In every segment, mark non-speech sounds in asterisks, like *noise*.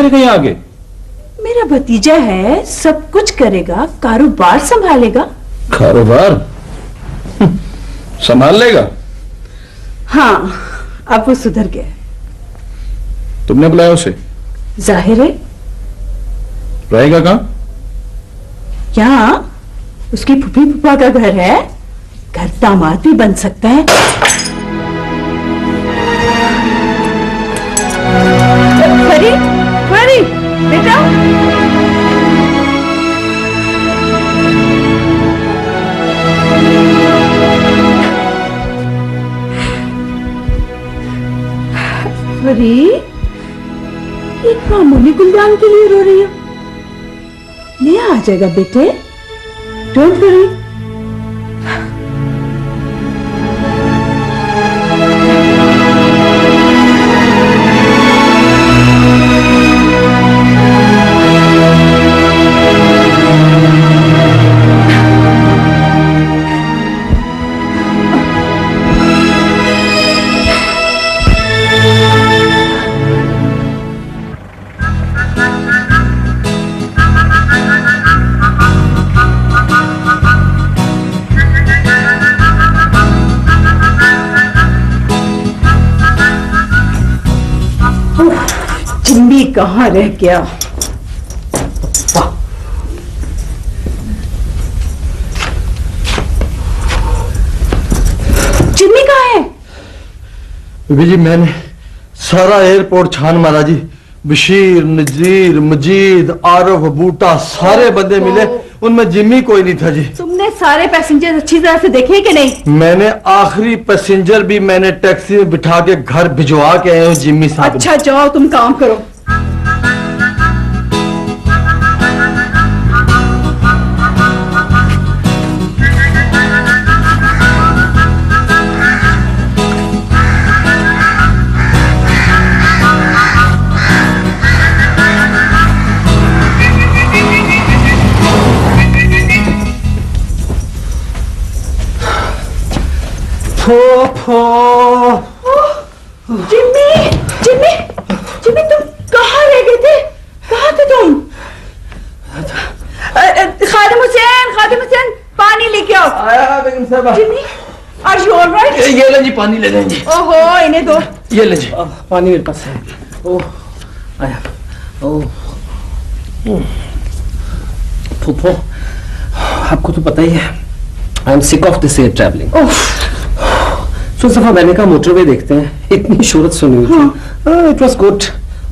करेगा यहाँ आगे? मेरा भतीजा है सब कुछ करेगा कारोबार संभालेगा। कारोबार? संभाल लेगा? हाँ अब वो सुधर गया। तुमने बुलाया उसे? ज़ाहिर है। रहेगा कहाँ? यहाँ उसकी फूफी फूफा का घर है। घर दामाद भी बन सकता है। फरी एक मामूली गुलदान के लिए रो रही हो। नया आ जाएगा बेटे। डोंट वरी रह गया। चिम्मी कहाँ है? बीबी जी मैंने सारा एयरपोर्ट छान मारा जी। बशीर नजीर मजीद आरफ बूटा सारे बंदे मिले। उनमें जिम्मी कोई नहीं था जी। तुमने सारे पैसेंजर अच्छी तरह से देखे कि नहीं? मैंने आखिरी पैसेंजर भी मैंने टैक्सी में बिठा के घर भिजवा के आए हूँ जिम्मी साहब। अच्छा जाओ तुम काम करो। पानी ले लें। जी ओहो इन्हें दो। ये ले जी। पानी मेरे पास है। ओह आया। ओह। फूफो आपको तो पता ही है I am sick of this air travelling सो दफ़ा मैंने कहा मोटरवे देखते हैं। इतनी शोरत सुनी हुई थी। It was good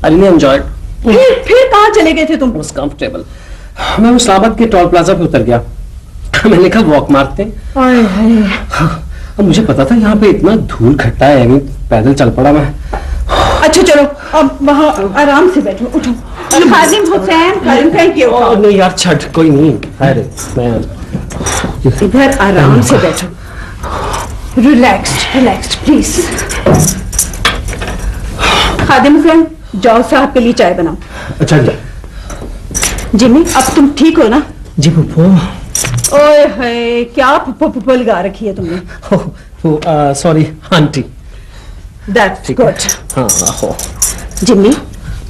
I really enjoyed फिर फिर कहाँ चले गए थे तुम? वाज कंफर्टेबल मैं इस्लामाबाद के टोल प्लाजा पे उतर गया। मैंने कहा वॉक मारते हैं। हाय। हाय अब मुझे पता था यहाँ पे इतना धूल खट्टा है पैदल चल पड़ा मैं। अच्छा चलो अब वहाँ आराम से बैठो उठो। खादिम हुसैन खादिम थैंक यू नहीं यार छठ कोई नहीं। खैर मैं इधर आराम से बैठो। Relaxed relaxed please Khadim Hussain जाओ साहब के लिए चाय बनाओ। अच्छा जी जिम्मी अब तुम ठीक हो ना? जी फूफो ओए हाय क्या पुप्पो पुप्पो लगा रखी है तुमने? Sorry aunty. दैट्स गुड हाँ। हो जिम्मी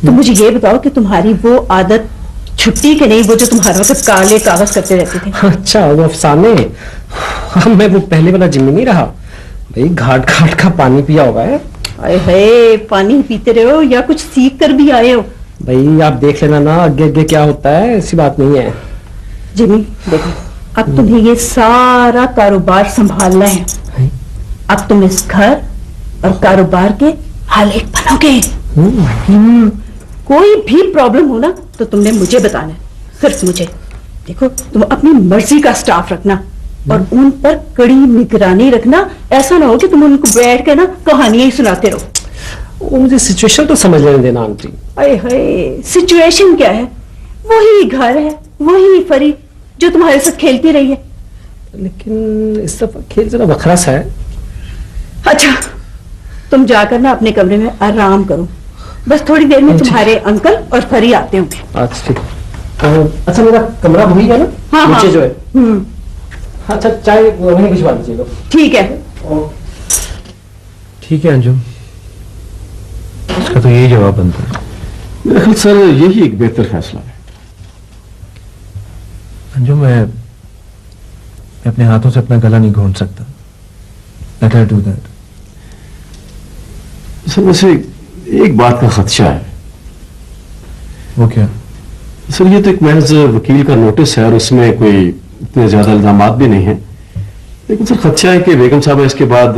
तुम मुझे ये बताओ कि तुम्हारी वो आदत छुट्टी के नहीं वो जो तुम्हारा वक्त काले कागज़ करते रहते थे। अच्छा वो अफसाने। हाँ, मैं वो पहले वाला जिम्मी नहीं रहा। भाई घाट घाट का पानी पिया होगा है? अरे हे पानी पीते रहे हो या कुछ सीख कर भी आए हो? भाई आप देख लेना ना आगे आगे क्या होता है ऐसी बात नहीं है। जिम्मी देखो। अब तुम्हें ये सारा कारोबार संभालना है। अब तुम इस घर और कारोबार के हालिक बनोगे। हम्म, कोई भी प्रॉब्लम हो ना तो तुमने मुझे बताना है। सिर्फ़ मुझे। देखो तुम अपनी मर्ज़ी का स्टाफ रखना और उन पर कड़ी निगरानी रखना। ऐसा ना हो कि तुम उनको बैठ के ना कहानियाँ ही सुनाते रहो। वो मुझे सिचुएशन तो समझ लेने देना आंटी। अरे हाय सिचुएशन क्या है? वही घर है वही फरी। जो तुम्हारे साथ खेलती रही है। लेकिन इस दफ़ा खेल जरा बखरा सा है। अच्छा तुम जाकर ना अपने कमरे में आराम करो। बस थोड़ी देर में अच्छा। तुम्हारे अंकल और फरी आते होंगे। अच्छा ठीक। अच्छा मेरा कमरा वही है ना? हाँ, हाँ। जो है। हम्म। अच्छा चाय वहीं भिजवा दीजिएगा। ठीक है। ठीक है अंजुम इसका तो यही जवाब बनता है। मेरे ख्याल सर यही एक बेहतर फैसला है। अंजू मैं मैं अपने हाथों से अपना गला नहीं घोंट सकता। Let her do that sir वैसे एक बात का खदशा है। वो क्या? सर ये तो एक महज वकील का नोटिस है और उसमें कोई इतने ज़्यादा इल्ज़ाम भी नहीं है। लेकिन सर खदशा है कि बेगम साहब इसके बाद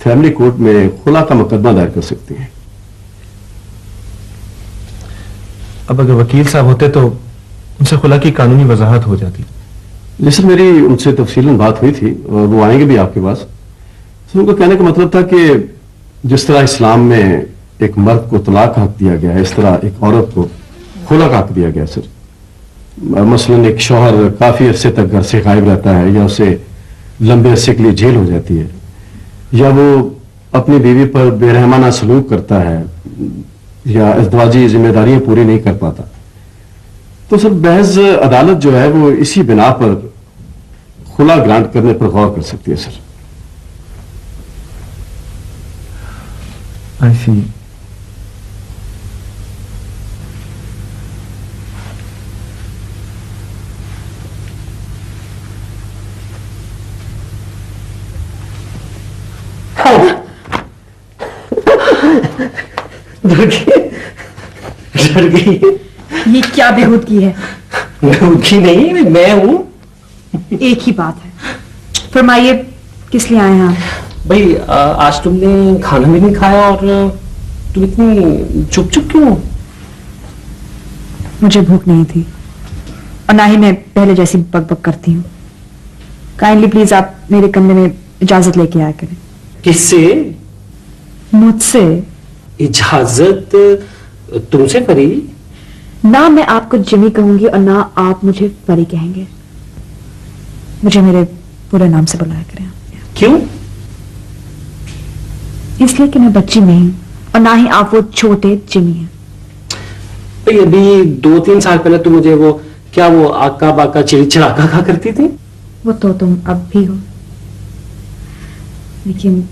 फैमिली कोर्ट में खुला का मुकदमा दायर कर सकती हैं। अब अगर वकील साहब होते तो उनसे खुला की कानूनी वजाहत हो जाती। जी सर, मेरी उनसे तफसीलन बात हुई थी, और वो आएँगे भी आपके पास। सर, उनका कहने का मतलब था कि जिस तरह इस्लाम में एक मर्द को तलाक हक दिया गया है, इस तरह एक औरत को खुला का हक दिया गया सर। मसलन एक शोहर काफ़ी अरसे तक घर से गायब रहता है, या उसे लंबे अरसे के लिए जेल हो जाती है, या वो अपनी बीवी पर बेरहमाना सलूक करता है, या इजदवाजी जिम्मेदारियाँ पूरी नहीं कर पाता। तो सर बहज अदालत जो है वो इसी बिना पर खुला ग्रांट करने पर गौर कर सकती है सर। आई सी डर गई डर गई ये क्या बेहूदगी है? उनकी नहीं मैं हूँ। एक ही बात है। फरमाइए किस लिए आए हैं आप? भाई आज तुमने खाना भी नहीं खाया और तुम इतनी चुप चुप क्यों? मुझे भूख नहीं थी और ना ही मैं पहले जैसी बकबक करती हूँ। काइंडली प्लीज़ आप मेरे कमरे में इजाज़त लेके आया करें। किससे? मुझसे। इजाज़त तुमसे करी? ना मैं आपको जिमी कहूँगी और ना आप मुझे परी कहेंगे। मुझे मेरे पूरे नाम से बुलाया करें क्यों? इसलिए कि मैं बच्ची नहीं हूँ और ना ही आप वो छोटे जिमी हैं। अभी दो तीन साल पहले तुम मुझे वो क्या वो आका बाका चिड़ी चिड़ाका खा करती थी? वो तो तुम अब भी हो। लेकिन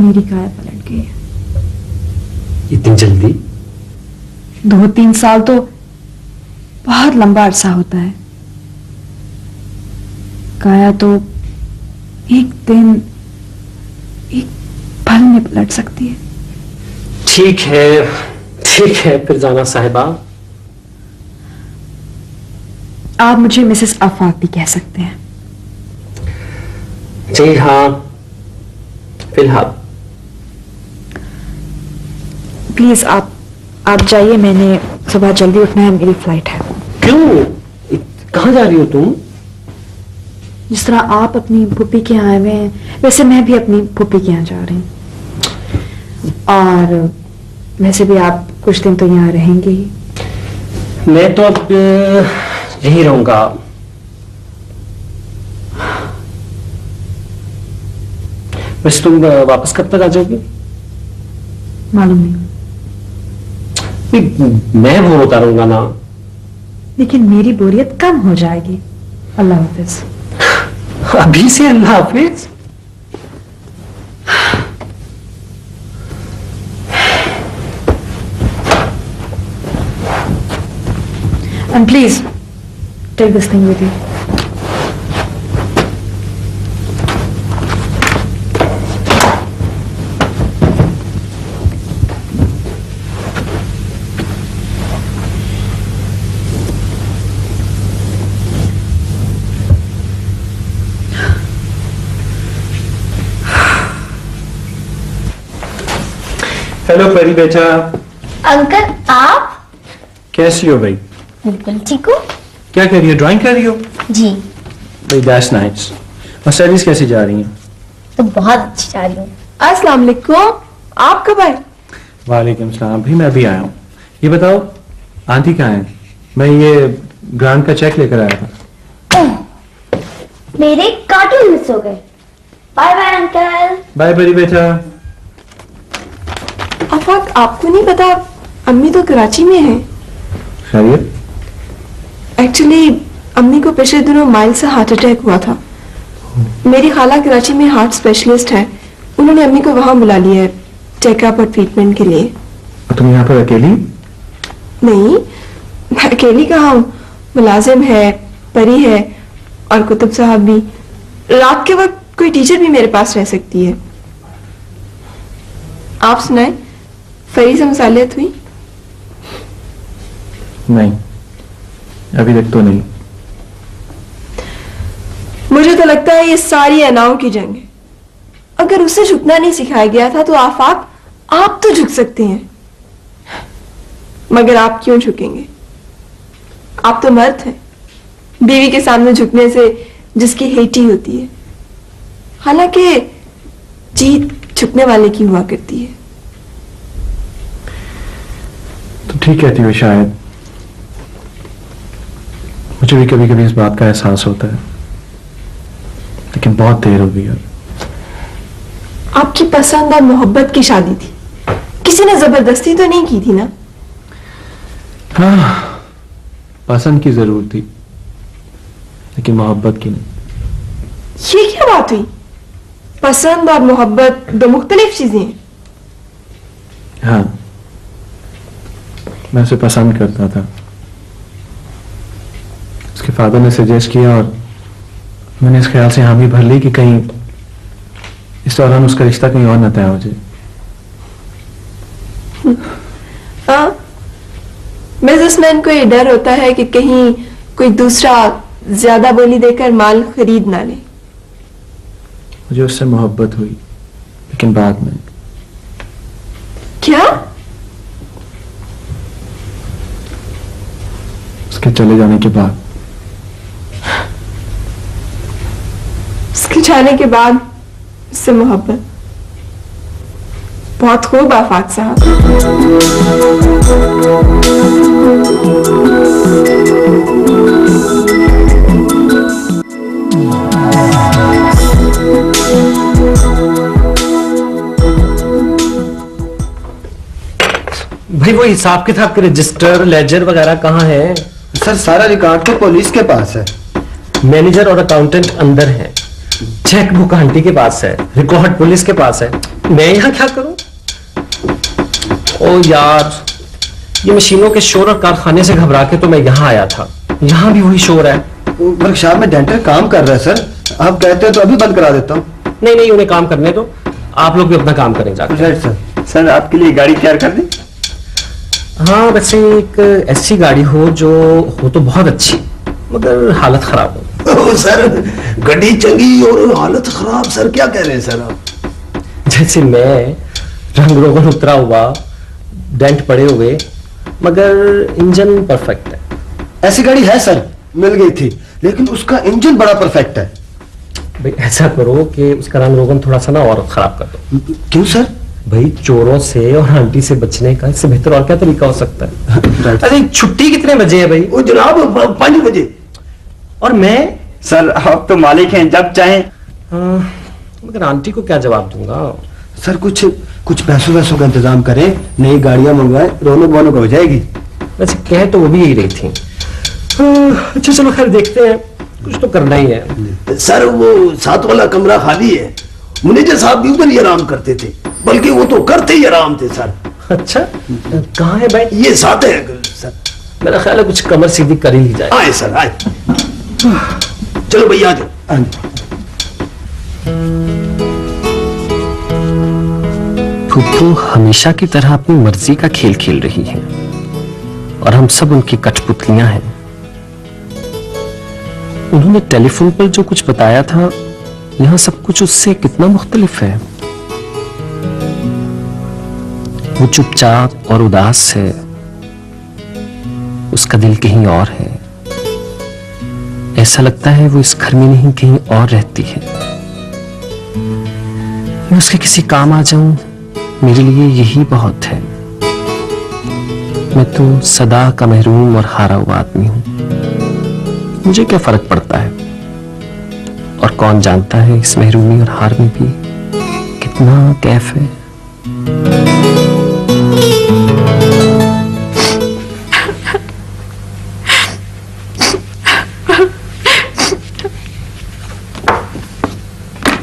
मेरी काया पलट गई है। इतनी जल्दी? दो तीन साल तो बहुत लंबा अरसा होता है। काया तो एक दिन एक पल में पलट सकती है। ठीक है ठीक है फिर जाना साहिबा। आप मुझे मिसेस आफाक भी कह सकते हैं। जी हाँ फ़िलहाल। प्लीज़ आप आप जाइए मैंने सुबह जल्दी उठना है मेरी फ़्लाइट है। क्यों? कहाँ जा रही हो तुम? जिस तरह आप अपनी पुप्पी के यहाँ आए हुए हैं वैसे मैं भी अपनी पुप्पी के यहाँ जा रही हूँ। और वैसे भी आप कुछ दिन तो यहाँ रहेंगे ही। मैं तो अब यही रहूँगा। वैसे तुम वापस कब तक आ जाओगे? मालूम नहीं, मैं वो होता रहूँगा ना। लेकिन मेरी बोरियत कम हो जाएगी। अल्लाह हाफिज। अभी से अल्लाह हाफिज। And please, take this thing with you. Hello Pari बेटा अंकल आप? कैसी हो भाई? बिल्कुल ठीक हो। क्या कर रही हो? ड्राइंग कर रही हो? जी। भाई दैट्स नाइस और स्टडीज़ कैसी जा रही हैं? तो बहुत अच्छी जा रही हूँ। अस्सलाम वालेकुम। आप कब आए? वालेकुम सलाम। भी मैं अभी आया हूँ। ये बताओ आंटी कहाँ है? मैं ये ग्रांट का चेक लेकर आया था। मेरे कार्टून मिस हो गए। बाय बाय अंकल बाय परी बेटा आफाक आपको नहीं पता अम्मी तो कराची में है। खैरियत एक्चुअली अम्मी को पिछले दिनों माइल से हार्ट अटैक हुआ था। मेरी खाला कराची में हार्ट स्पेशलिस्ट है। उन्होंने अम्मी को वहाँ बुला लिया है चेकअप और ट्रीटमेंट के लिए। तुम यहाँ पर अकेली? नहीं मैं अकेली कहा हूँ? मुलाजिम है परी है और कुतुब साहब भी। रात के वक्त कोई टीचर भी मेरे पास रह सकती है। आप सुनाए। फरी से मुसालियत हुई? नहीं अभी तक तो नहीं। मुझे तो लगता है ये सारी अनाओं की जंग है। अगर उसे झुकना नहीं सिखाया गया था तो आफाक आप तो झुक सकते हैं। मगर आप क्यों झुकेंगे? आप तो मर्द हैं। बीवी के सामने झुकने से जिसकी हेटी होती है हालाँकि जीत झुकने वाले की हुआ करती है। तुम ठीक कहती हो शायद। मुझे भी कभी कभी इस बात का एहसास होता है। लेकिन बहुत देर हो गई अब। आपकी पसंद और मोहब्बत की शादी थी। किसी ने ज़बरदस्ती तो नहीं की थी ना? हाँ पसंद की ज़रूर थी लेकिन मोहब्बत की नहीं। ये क्या बात हुई? पसंद और मोहब्बत दो मुख्तलिफ़ चीज़ें हैं। हाँ। मैं उसे पसंद करता था। उसके फादर ने सजेस्ट किया और मैंने इस ख्याल से हामी भर ली कि कहीं इस दौरान उसका रिश्ता कहीं और न तय हो जाए। बिजनेसमैन को ये डर होता है कि कहीं कोई दूसरा ज़्यादा बोली देकर माल खरीद ना ले। मुझे उससे मोहब्बत हुई लेकिन बाद में। क्या? उसके चले जाने के बाद। उसके जाने के बाद उससे मोहब्बत। बहुत खूब आफाक साहब। भाई वो हिसाब किताब के रजिस्टर लेजर वगैरह कहाँ है? सर सारा रिकॉर्ड तो पुलिस के पास है। मैनेजर और अकाउंटेंट अंदर है। चेक बुक आंटी के पास है। रिकॉर्ड पुलिस के पास है। मैं यहाँ क्या करूँ? ओ यार ये मशीनों के शोर और कारखाने से घबरा के तो मैं यहाँ आया था। यहाँ भी वही शोर है। वर्कशॉप में डेंटर काम कर रहा है सर। आप कहते हैं तो अभी बंद करा देता हूँ। नहीं नहीं उन्हें काम करने दो। आप लोग भी अपना काम करें जाकर। सर सर आपके लिए गाड़ी तैयार कर दी। हाँ वैसे एक ऐसी गाड़ी हो जो हो तो बहुत अच्छी मगर हालत खराब हो सर गड्डी चंगी और हालत खराब सर क्या कह रहे हैं सर आप? जैसे मैं रंग रोगन उतरा हुआ डेंट पड़े हुए मगर इंजन परफेक्ट है। ऐसी गाड़ी है सर मिल गई थी लेकिन उसका इंजन बड़ा परफेक्ट है। भाई ऐसा करो कि उसका रंग रोगन थोड़ा सा ना और खराब कर दो। क्यों सर? भाई चोरों से और आंटी से बचने का इससे बेहतर और क्या तरीका हो सकता है? अरे छुट्टी कितने बजे है भाई? वो जनाब पाँच बजे। और मैं? सर आप तो मालिक हैं जब चाहें। मगर आंटी को क्या जवाब दूँगा? सर कुछ कुछ पैसों वैसों का इंतज़ाम करें नई गाड़ियाँ मंगवाएँ रोनो बोनो हो जाएगी। वैसे कह तो वो भी यही रही थी। अच्छा चलो खैर देखते हैं। कुछ तो करना ही है। सर वो सात वाला कमरा खाली है। मैनेजर साहब भी उधर ही आराम करते थे बल्कि वो तो करते ही आराम थे सर। अच्छा कहाँ है भाई? ये साथ है। सर मेरा ख्याल है कुछ कमर सीधी कर ही जाए। आए सर आए। चलो भैया आ जाओ। फूफू हमेशा की तरह अपनी मर्ज़ी का खेल खेल रही है और हम सब उनकी कठपुतलियाँ हैं। उन्होंने टेलीफोन पर जो कुछ बताया था यहाँ सब कुछ उससे कितना मुख्तलिफ़ है? वो चुपचाप और उदास है। उसका दिल कहीं और है। ऐसा लगता है वो इस घर में नहीं, कहीं और रहती है। मैं उसके किसी काम आ जाऊँ, मेरे लिए यही बहुत है। मैं तो सदा का महरूम और हारा हुआ आदमी हूँ। मुझे क्या फ़र्क पड़ता है? और कौन जानता है इस महरूमी और हार में भी कितना कैफ है?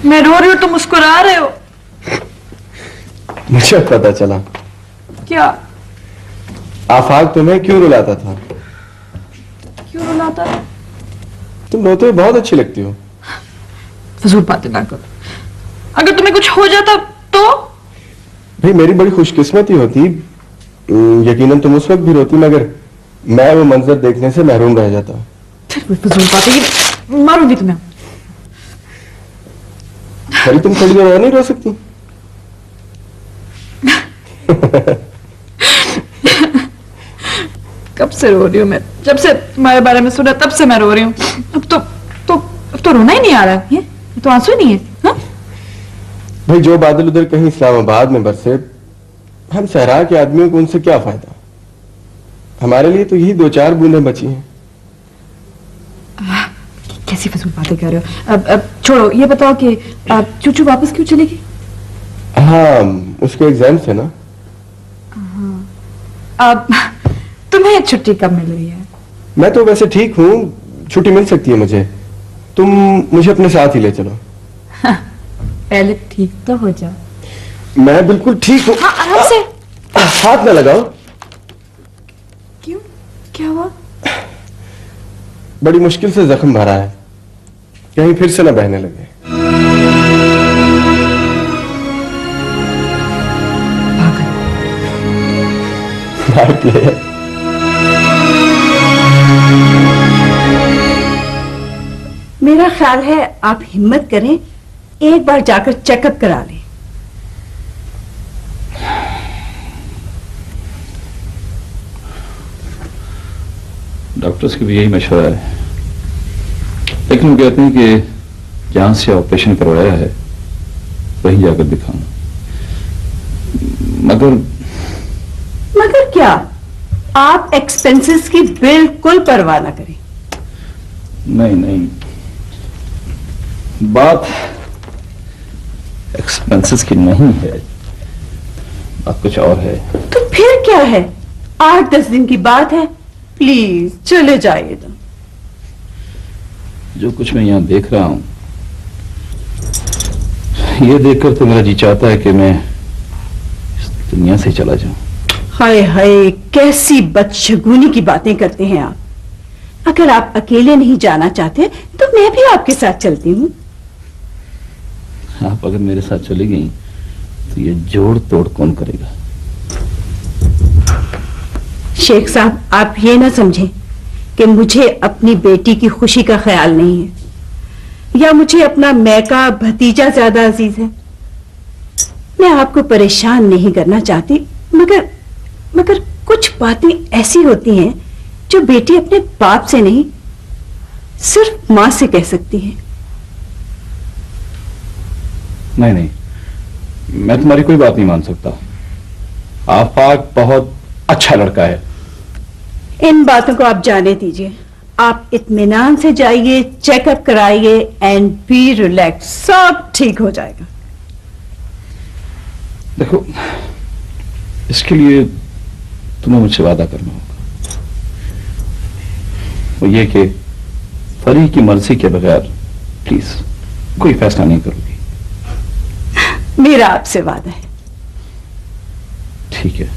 मैं रो रही हूँ तुम मुस्कुरा रहे हो। मुझे पता चला। क्या? आफाक तुम्हें क्यों रुलाता था? क्यों रुलाता? तुम रोते हुए बहुत अच्छी लगती हो। फजूल बातें ना करो। अगर तुम्हें कुछ हो जाता तो? भाई मेरी बड़ी खुशकिस्मती होती। हम्म, यकीनन तुम उस वक्त भी रोती मगर मैं वो मंजर देखने से महरूम रह जाता। फजूल बातें मारूँगी तुम्हें। अरे तुम थोड़ी देर और नहीं रो सकती? कब से रो रही हूँ मैं? जब से तुम्हारे बारे में सुना तब से मैं रो रही हूँ। अब तो तो अब तो रोना ही नहीं आ रहा है तो आँसू नहीं है हाँ? भाई जो बादल उधर कहीं इस्लामाबाद में बरसे हम सहरा के आदमियों को उनसे क्या फ़ायदा? हमारे लिए तो यही दो चार बूंदें बची हैं। कैसी फजूल बातें कर रहे हो। अब अब छोड़ो ये बताओ कि अब चूचू वापस क्यों चलेगी हाँ उसके एग्ज़ाम है ना। अब तुम्हें छुट्टी कब मिल रही है? मैं तो वैसे ठीक हूँ छुट्टी मिल सकती है मुझे। तुम मुझे अपने साथ ही ले चलो। पहले ठीक तो हो जाओ। मैं बिल्कुल ठीक हूँ। हाँ आराम से। हाथ ना लगाओ। क्यों? क्या हुआ? बड़ी मुश्किल से जख्म भरा है। कहीं फिर से ना बहने लगे। प्लेयर मेरा ख्याल है आप हिम्मत करें एक बार जाकर चेकअप करा लें। डॉक्टर्स की भी यही मशवरा है। लेकिन वो कहते हैं कि जहाँ से ऑपरेशन करवाया है वहीं जाकर दिखाऊँ। मगर मगर क्या? आप एक्सपेंसेस की बिल्कुल परवाह ना करें। नहीं नहीं। बात एक्सपेंसेस की नहीं है बात कुछ और है। तो फिर क्या है? आठ दस दिन की बात है। प्लीज़ चले जाइए तुम। जो कुछ मैं यहाँ देख रहा हूँ ये देखकर तो मेरा जी चाहता है कि मैं इस दुनिया से चला जाऊँ। हाय हाय कैसी बदशगुनी की बातें करते हैं आप। अगर आप अकेले नहीं जाना चाहते तो मैं भी आपके साथ चलती हूँ। आप अगर मेरे साथ चली गई तो ये जोड़ तोड़ कौन करेगा? शेख साहब, आप ये ना समझें कि मुझे अपनी बेटी की खुशी का ख्याल नहीं है। या मुझे अपना मैका भतीजा ज़्यादा अज़ीज़ है। मैं आपको परेशान नहीं करना चाहती, मगर मगर कुछ बातें ऐसी होती हैं जो बेटी अपने बाप से नहीं, सिर्फ़ माँ से कह सकती है। नहीं नहीं। मैं तुम्हारी कोई बात नहीं मान सकता। आफाक बहुत अच्छा लड़का है। इन बातों को आप जाने दीजिए। आप इत्मीनान से जाइए चेकअप कराइए एंड बी रिलैक्स सब ठीक हो जाएगा। देखो इसके लिए तुम्हें मुझसे वादा करना होगा। वो ये कि फरी की मर्ज़ी के बगैर प्लीज़ कोई फैसला नहीं करोगी। मेरा आपसे वादा है। ठीक है।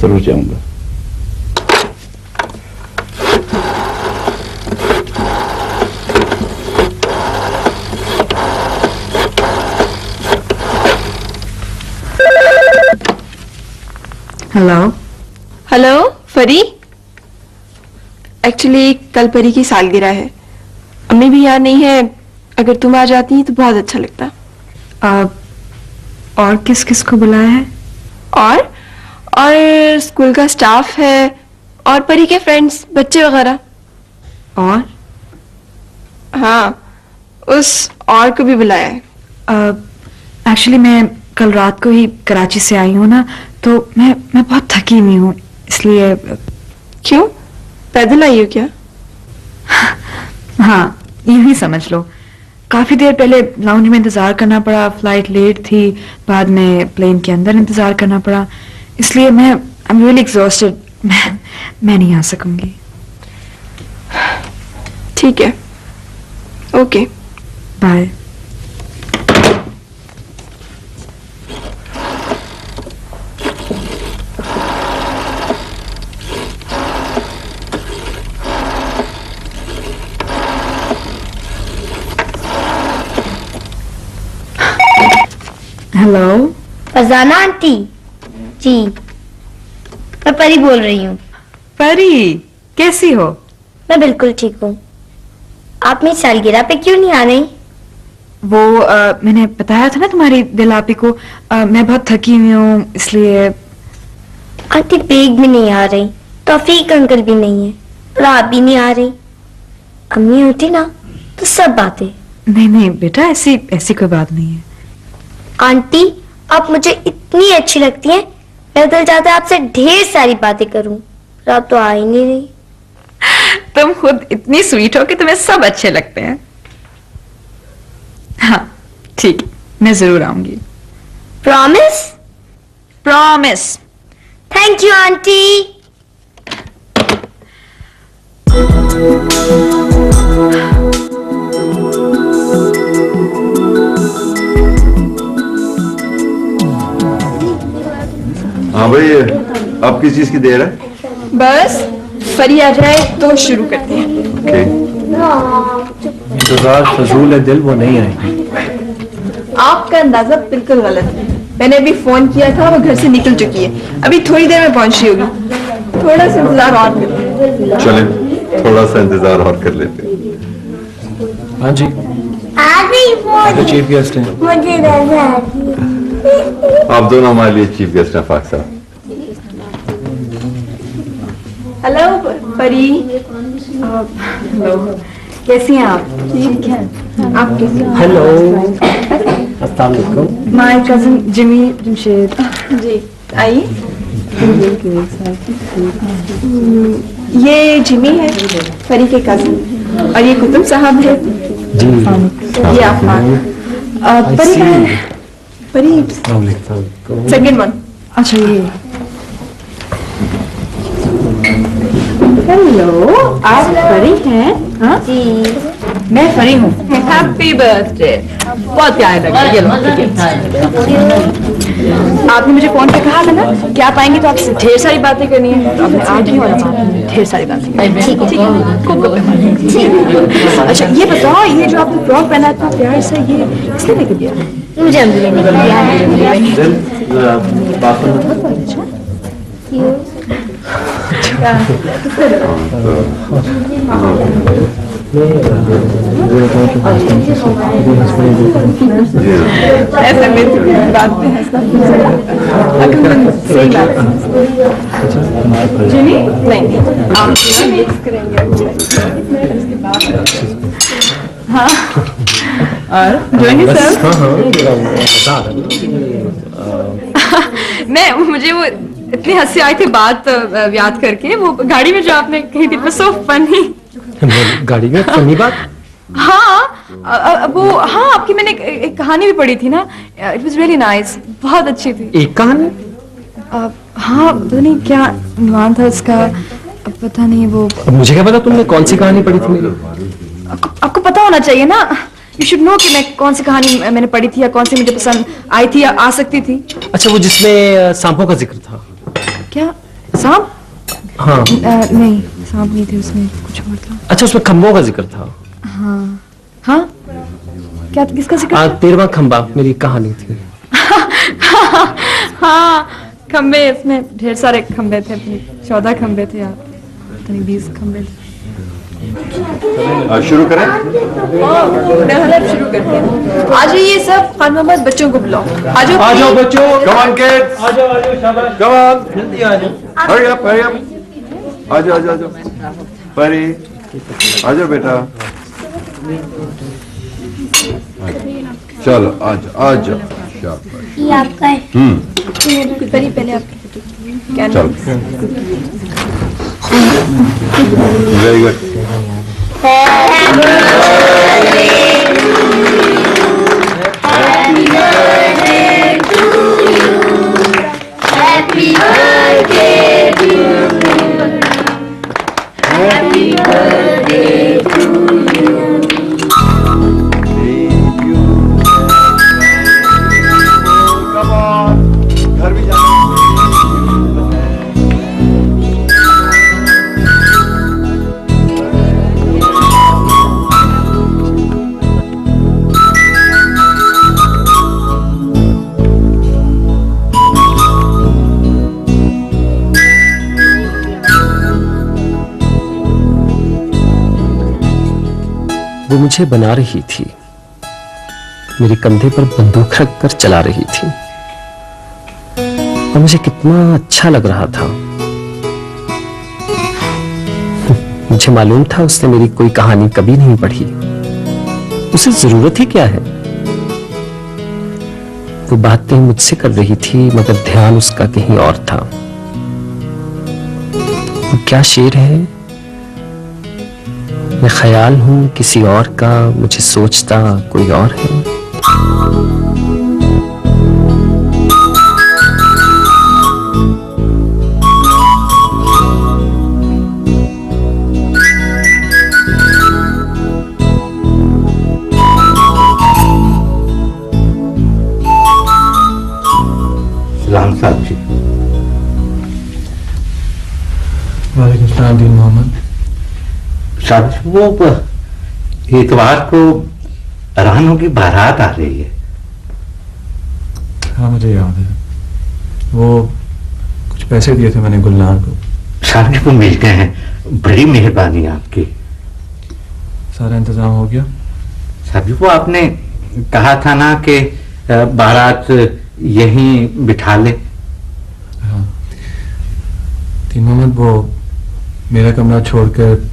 ज़रूर जाऊँगा। हेलो हेलो फरी एक्चुअली कल परी की सालगिरह है। अम्मी भी यहाँ नहीं है। अगर तुम आ जाती तो बहुत अच्छा लगता। और किस किस को बुलाया है? और और स्कूल का स्टाफ है और परी के फ्रेंड्स बच्चे वगैरह। और? हाँ उस और को भी बुलाया है। एक्चुअली मैं कल रात को ही कराची से आई हूँ ना तो मैं मैं बहुत थकी हुई हूँ इसलिए क्यों? पैदल आई हो क्या? *laughs* हाँ यूँ ही समझ लो। काफ़ी देर पहले लाउंज में इंतज़ार करना पड़ा। फ़्लाइट लेट थी बाद में प्लेन के अंदर इंतज़ार करना पड़ा। इसलिए मैं आई एम रियली एग्जॉस्टेड मैं मैं नहीं आ सकूँगी। ठीक है। Okay bye hello Fazana aunty. जी मैं परी बोल रही हूँ। परी कैसी हो? मैं बिल्कुल ठीक हूँ। आप मेरी सालगिरह पे क्यों नहीं आ रही? वो अ, मैंने बताया था ना तुम्हारी दिलापी को। अ, मैं बहुत थकी हुई हूँ इसलिए। आंटी बेग भी नहीं आ रही तौफीक अंकल भी नहीं है और आप भी नहीं आ रही। अम्मी होती ना तो सब बातें। नहीं नहीं बेटा ऐसी ऐसी कोई बात नहीं है। आंटी आप मुझे इतनी अच्छी लगती हैं। मेरा दिल चाहता है आपसे ढेर सारी बातें करूँ। पर आप तो आ ही नहीं रही। तुम खुद इतनी स्वीट हो कि तुम्हें सब अच्छे लगते हैं। हाँ ठीक मैं ज़रूर आऊँगी। Promise promise thank you aunty. हाँ भाई अब किस चीज़ की देर है? बस परी आ जाए तो शुरू करते हैं। ओके इंतज़ार फजूल है दिल वो नहीं आएगी आपका अंदाज़ा बिल्कुल गलत है। मैंने अभी फ़ोन किया था वो घर से निकल चुकी है। अभी थोड़ी देर में पहुँची होगी। थोड़ा सा इंतज़ार और करें। चले थोड़ा सा इंतज़ार और कर लेते हैं। हाँ जी। आ गई चीफ गेस्ट हैं। मुझे आप दोनों हमारे लिए चीफ गेस्ट हैं फाक साहब हेलो परी हेलो कैसी हैं आप? ठीक है। आप कैसे हेलो अस्सलाम वालेकुम my cousin Jimmy Jamshed ji. आइए। हम्म, ये जिमी है परी के कजिन और ये कुतुब साहब है। जी। ये आप परी परी सेकंड वन अच्छा ये। हेलो आप परी हैं? हाँ? जी। मैं परी हूँ। हैप्पी बर्थडे बहुत प्यार लगा ये लो। आपने मुझे फ़ोन पे कहा था ना कि आप आएँगे तो आपसे ढेर सारी बातें करनी है। तो आपने आ गई और अब ढेर सारी बातें ठीक है। ठीक है। खूब अच्छा ये बताओ ये जो आपने फ्रॉक पहना है इतना प्यार से ये किसने लेके दिया? मुझे अम्मी ने दिया। ऐसे में बात पे हंसना अगर सही बात जिमी नहीं आप मिक्स करेंगे हाँ और सर मैं मुझे वो इतनी हँसी आई थी बात याद करके। वो गाड़ी में जो आपने कही थी वो सो फनी गाड़ी में फनी बात? हाँ वो हाँ आपकी मैंने एक, कहानी भी पढ़ी थी ना। इट वाज रियली नाइस बहुत अच्छी थी। एक कहानी? हाँ पता नहीं क्या नुमान था इसका। अब पता नहीं वो अब मुझे क्या पता तुमने कौन सी कहानी पढ़ी थी मेरी? आपको पता होना चाहिए ना। यू शुड नो कि मैं कौन सी कहानी मैंने पढ़ी थी या कौन सी मुझे पसंद आई थी या आ सकती थी। अच्छा वो जिसमें सांपों का ज़िक्र था। क्या? सांप? हाँ। नहीं सांप नहीं थे उसमें कुछ और था। अच्छा उसमें खंभों का ज़िक्र था। हाँ। हाँ? क्या किसका ज़िक्र तेरवा खंबा मेरी कहानी थी। *laughs* हाँ खंबे इसमें ढेर सारे खंबे थे चौदह खंबे थे यार बीस खंबे थे। शुरू करें पहले शुरू करते हैं आ जाइए सब खान मोहम्मद बच्चों को बुलाओ आ जाओ आ जाओ बच्चों Come on, kids. आ जाओ आ जाओ शाबाश Come on. जल्दी आ जाओ. आ आ. परी, आ जाओ बेटा. चलो आ जाओ, आ जाओ. शाबाश. ये आपका है हम्म परी पहले आप क्या चलो Very good. Happy birthday. Happy birthday to you. Happy birthday. Happy. वो मुझे बना रही थी। मेरे कंधे पर बंदूक रख कर चला रही थी। और मुझे कितना अच्छा लग रहा था। मुझे मालूम था उसने मेरी कोई कहानी कभी नहीं पढ़ी। उसे ज़रूरत ही क्या है? वो बातें मुझसे कर रही थी, मगर ध्यान उसका कहीं और था। क्या शेर है? मैं ख्याल हूँ, किसी और का मुझे सोचता कोई और है। साहब जी। वालेकुम मोहम्मद। साहब जी वो इतवार को रानों की बारात आ रही है। हाँ मुझे याद है। वो कुछ पैसे दिए थे मैंने गुलनार को। साहब जी को मिल गए हैं। बड़ी मेहरबानी आपकी। सारा इंतज़ाम हो गया। साहब जी वो आपने कहा था ना कि बारात यहीं बिठा ले। हाँ। दीन मोहम्मद वो मेरा कमरा छोड़कर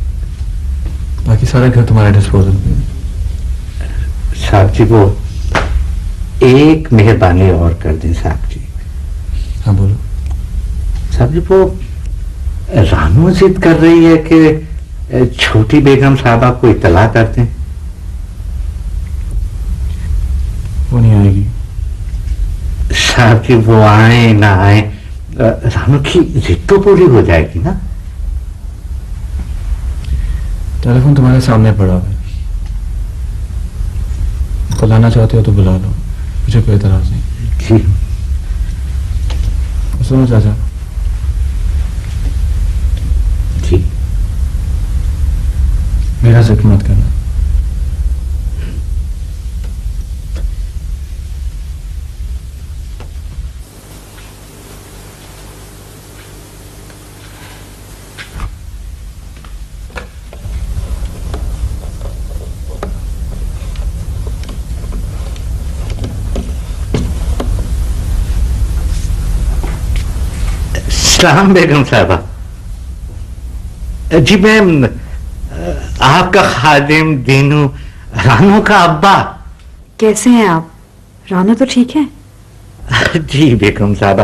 बाकी सारा घर तुम्हारे डिस्पोजल पे साहब जी वो एक मेहरबानी और कर दें साहब जी। हाँ बोलो। साहब जी वो रानू जिद कर रही है कि छोटी बेगम साहबा को इतला कर दें? वो नहीं आएगी। साहब जी वो आए ना आए रानू की जिद तो पूरी हो जाएगी ना? टेलीफोन तुम्हारे सामने पड़ा है। बुलाना चाहते हो तो बुला लो। मुझे कोई एतराज़ नहीं। *laughs* सुनो चाचा। मेरा ज़िक्र मत करना सलाम बेगम साहबा जी मैम आपका खादिम दीनू रानू का अब्बा। कैसे हैं आप? राना तो ठीक है। *laughs* जी बेगम साहबा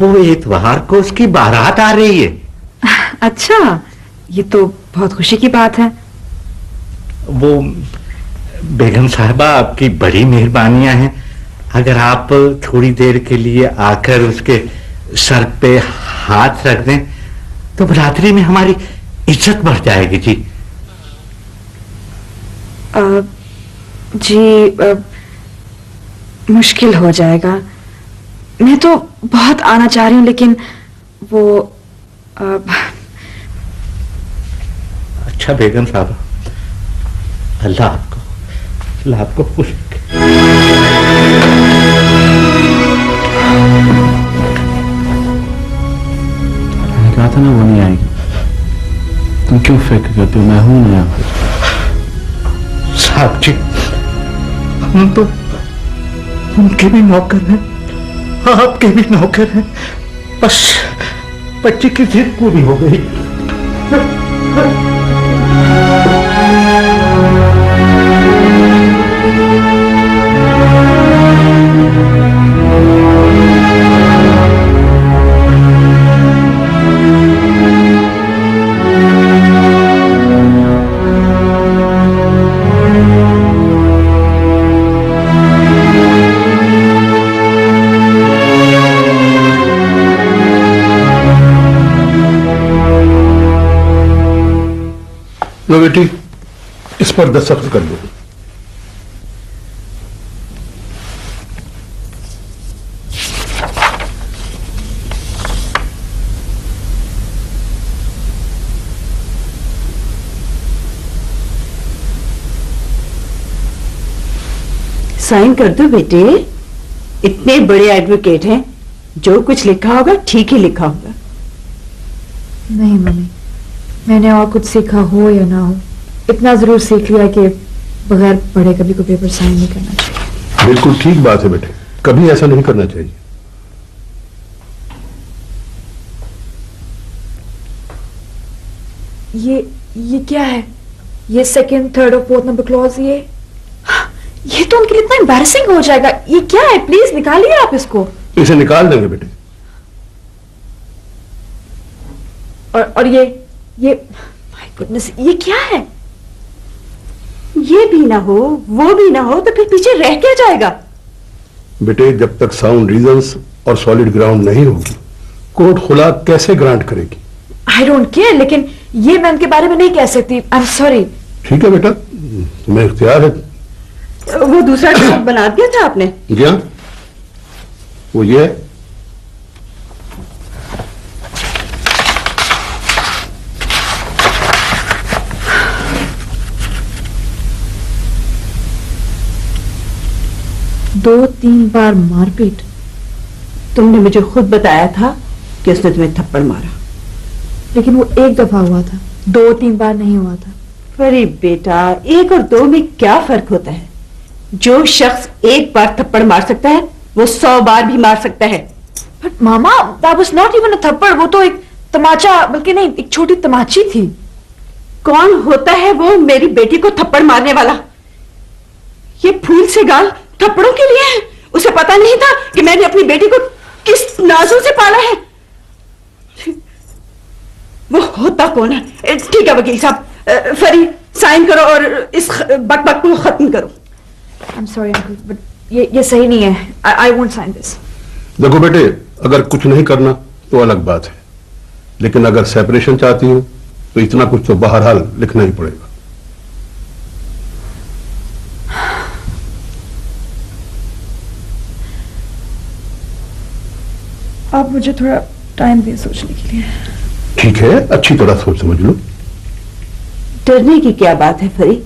वो इतवार को उसकी बारात आ रही है। *laughs* अच्छा ये तो बहुत खुशी की बात है। वो बेगम साहबा आपकी बड़ी मेहरबानियाँ हैं। अगर आप थोड़ी देर के लिए आकर उसके सर पे हाथ रख दें तो बरादरी में हमारी इज़्ज़त बढ़ जाएगी जी। अ, जी अ, मुश्किल हो जाएगा। मैं तो बहुत आना चाह रही हूँ लेकिन वो अ, अच्छा बेगम साहब अल्लाह आपको अल्लाह आपको खुश रखे। कहा था ना वो नहीं आएगी तुम क्यों फ़िक्र करते हो? मैं हूँ ना साहब जी, हम तो उनके भी नौकर हैं, आपके भी नौकर हैं। बस, बच्ची की जिद पूरी हो गई। लो बेटी इस पर दस्तखत कर दो साइन कर दो बेटे। इतने बड़े एडवोकेट हैं जो कुछ लिखा होगा ठीक ही लिखा होगा। नहीं मम्मी। मैंने और कुछ सीखा हो या ना हो इतना ज़रूर सीख लिया कि बगैर पढ़े कभी को पेपर साइन नहीं करना चाहिए। बिल्कुल ठीक बात है बेटे कभी ऐसा नहीं करना चाहिए। ये ये क्या है? ये सेकंड थर्ड और फोर्थ नंबर क्लॉज ये? ये तो उनके लिए इतना एम्बैरसिंग हो जाएगा। ये क्या है? प्लीज़ निकालिए आप इसको। इसे निकाल देंगे बेटे। और और ये? ये माय गुडनेस ये क्या है? ये भी ना हो वो भी ना हो तो फिर पीछे रह क्या जाएगा? बेटे जब तक साउंड रीजंस और सॉलिड ग्राउंड नहीं होगी कोर्ट खुला कैसे ग्रांट करेगी? आई डोंट केयर लेकिन ये मैं उनके बारे में नहीं कह सकती। आई एम सॉरी ठीक है बेटा तुम्हें इख्तियार है। वो दूसरा बना दिया था आपने। क्या वो ये है दो तीन बार मारपीट। तुमने मुझे खुद बताया था कि उसने तुम्हें थप्पड़ मारा। लेकिन वो एक दफ़ा हुआ था, दो तीन बार नहीं हुआ था। अरे बेटा, एक और दो में क्या फ़र्क होता है? जो शख्स एक बार थप्पड़ मार सकता है, वो सौ बार भी मार सकता है। But mama that was not even a थप्पड़, वो तो एक तमाचा, बल्कि नहीं, एक छोटी तमाची थी। कौन होता है वो मेरी बेटी को थप्पड़ मारने वाला? ये फूल से गाल थप्पड़ों के लिए है? उसे पता नहीं था कि मैंने अपनी बेटी को किस नाजों से पाला है। वो होता कौन है? ठीक है वकील साहब। फरी साइन करो और इस बक बक को खत्म करो। I am sorry uncle but ये ये सही नहीं है। आई वोंट साइन दिस देखो बेटे अगर कुछ नहीं करना तो अलग बात है। लेकिन अगर सेपरेशन चाहती हो तो इतना कुछ तो बहरहाल लिखना ही पड़ेगा। आप मुझे थोड़ा टाइम दें सोचने के लिए। ठीक है अच्छी तरह सोच समझ लो। डरने की क्या बात है फरी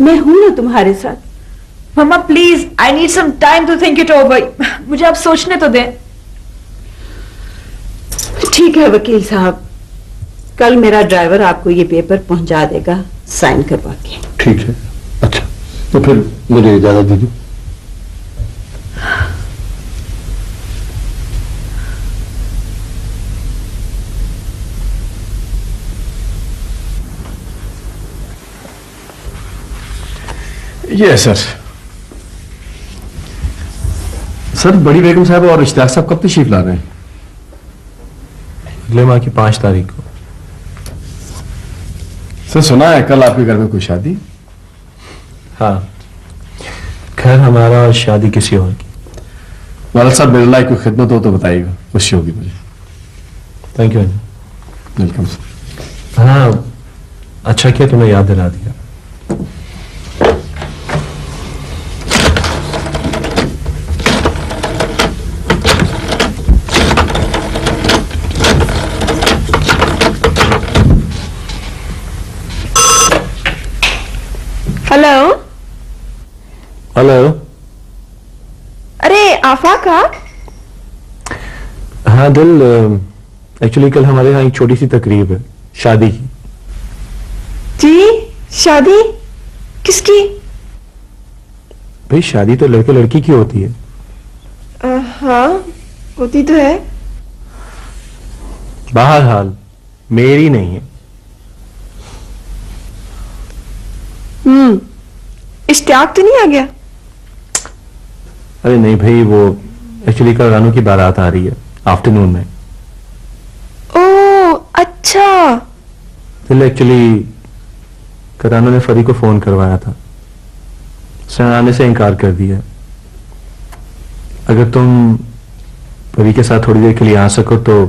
मैं हूँ ना तुम्हारे साथ। मम्मा please I need some time to think it over मुझे आप सोचने तो दें। ठीक है वकील साहब। कल मेरा ड्राइवर आपको ये पेपर पहुँचा देगा साइन करवा के। ठीक है अच्छा। तो फिर मुझे इजाज़त दीजिए। ये सर सर बड़ी बेगम साहब और इश्तियाक साहब कब तशरीफ़ ला रहे हैं? अगले माह की पाँच तारीख को। सर सुना है कल आपके घर में कोई शादी? हाँ। खैर हमारा और शादी किसी और की। वाला साहब मेरे लायक कोई खिदमत हो तो बताइएगा। खुशी होगी मुझे। थैंक यू वेलकम सर हाँ अच्छा किया तुमने याद दिला दिया हेलो हेलो अरे आफाक आप हाँ दिल एक्चुअली कल हमारे यहाँ एक छोटी सी तकरीब है शादी की। जी शादी? किसकी? भाई शादी तो लड़के लड़की की होती है। आ, हाँ होती तो है। बहरहाल मेरी नहीं है। हम्म इश्तियाक तो नहीं आ गया? अरे नहीं भाई वो एक्चुअली कल रानू की बारात आ रही है आफ्टरनून में। ओ अच्छा। दिल एक्चुअली कल रानू ने फरी को फ़ोन करवाया था। उसने आने से इनकार कर दिया। अगर तुम परी के साथ थोड़ी देर के लिए आ सको तो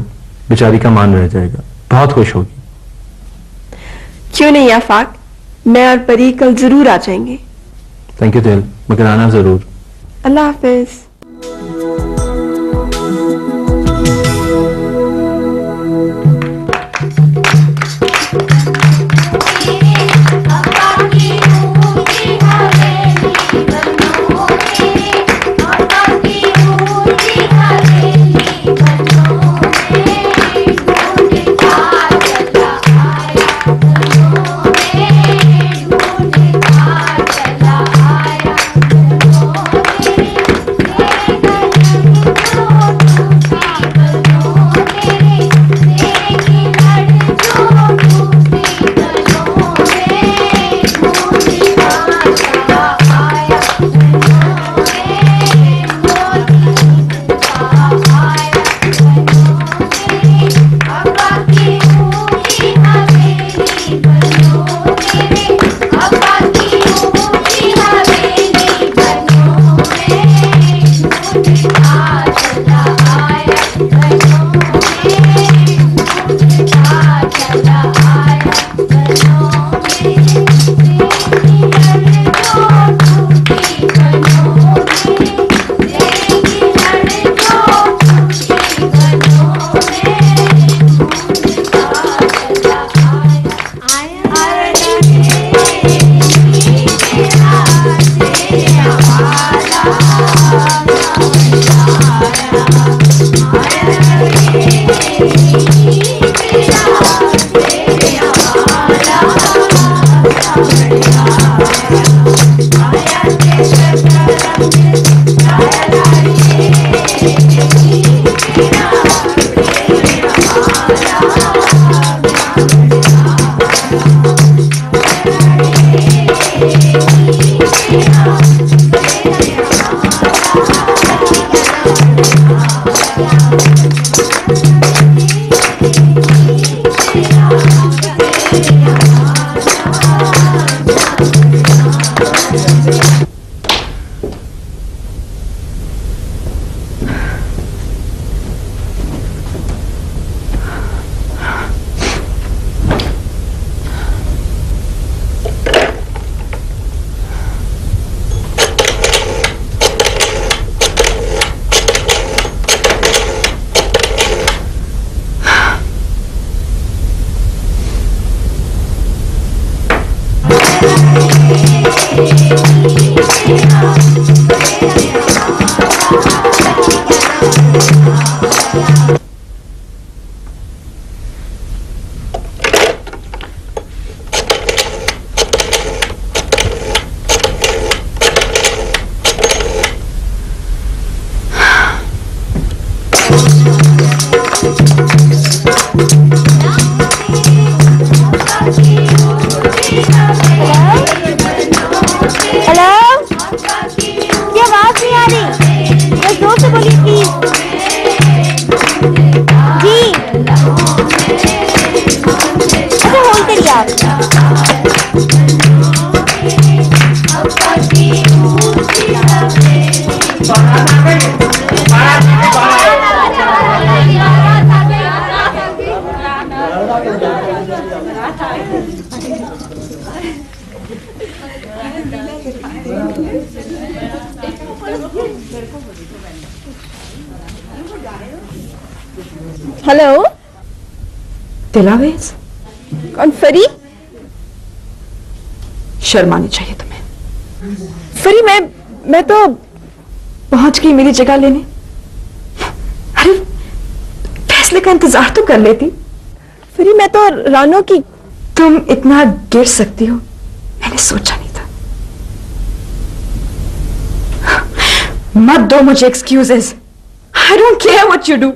बेचारी का मान रह जाएगा। बहुत खुश होगी। क्यों नहीं आफाक मैं और परी कल ज़रूर आ जाएँगे। थैंक यू दिल मगर आना ज़रूर। अल्लाह हाफिज हेलो दिलावेज कौन फरी शर्मानी चाहिए तुम्हें। फरी मैं मैं तो पहुँच गई मेरी जगह लेने। अरे फैसले का इंतज़ार तो कर लेती। फरी मैं तो रानो की तुम इतना गिर सकती हो। मैंने सोचा नहीं था। मत दो मुझे excuses I don't care what you do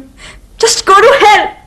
Just go to hell!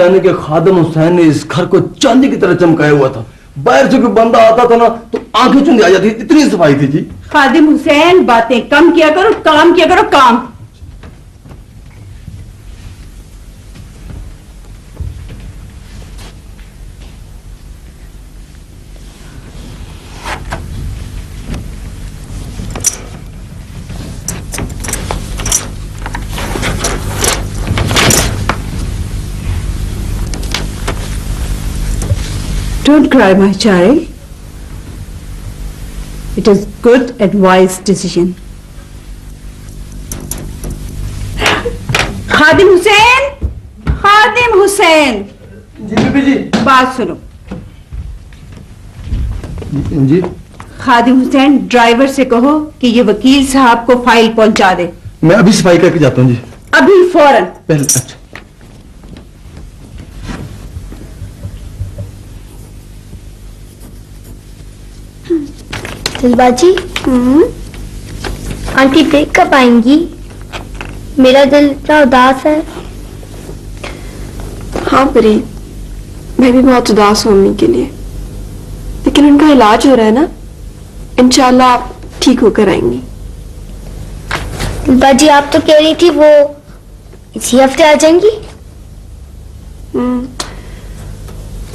यानी कि खादम हुसैन ने इस घर को चांदी की तरह चमकाया हुआ था। बाहर से कोई बंदा आता था ना तो आँखें चुंदी आ जाती इतनी सफ़ाई थी जी। खादिम हुसैन, बातें कम किया करो, काम किया करो, काम। Don't cry, my child. It is good and wise decision. खादिम हुसैन खादिम हुसैन जी बीबी जी। बात सुनो। जी। खादिम हुसैन ड्राइवर से कहो कि ये वकील साहब को फ़ाइल पहुँचा दे। मैं अभी सफ़ाई करके जाता हूँ जी। अभी फ़ौरन। पहले अच्छा। दिलबाजी आंटी देख कब आएँगी? मेरा दिल इतना उदास है। हाँ परी मैं भी बहुत उदास हूँ अम्मी के लिए। लेकिन उनका इलाज हो रहा है ना इंशाल्लाह आप ठीक होकर आएँगी। दिलबाजी आप तो कह रही थी वो इसी हफ़्ते आ जाएँगी? हम्म,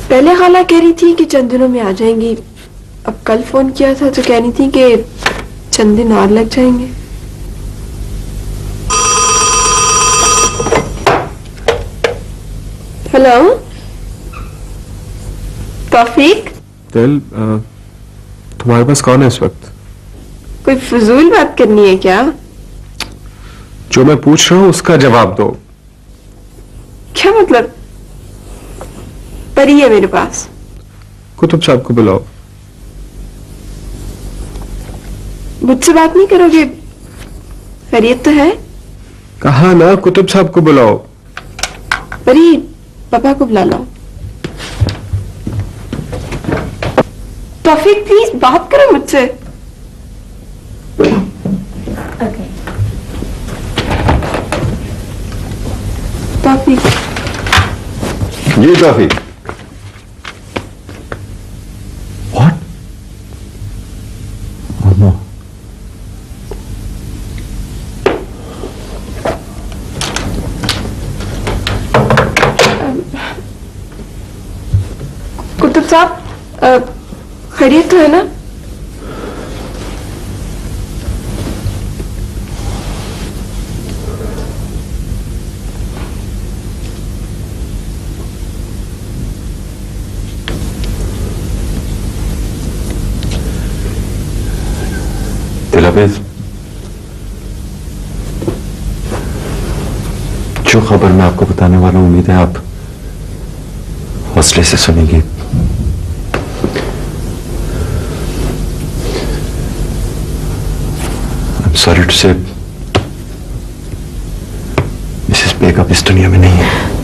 पहले खाला कह रही थी कि चंद दिनों में आ जाएँगी। अब कल फ़ोन किया था तो कह रही थी कि चंद दिन और लग जाएँगे। हेलो? तौफीक? दिल तुम्हारे पास कौन है इस वक्त? कोई फजूल बात करनी है क्या? जो मैं पूछ रहा हूँ उसका जवाब दो। क्या मतलब? परी है मेरे पास। कुतुब साहब को बुलाओ। मुझसे बात नहीं करोगे? खैरियत तो है। कहा ना कुतुब साहब को बुलाओ। परी पापा को बुला लो। तौफीक प्लीज़ बात करो मुझसे। तौफीक। जी काफ़ी खैरियत तो है ना? जो खबर मैं आपको बताने वाला हूँ, उम्मीद है आप हौसले से सुनेंगे। I'm टू से मिसेस बेगम इस दुनिया में नहीं है।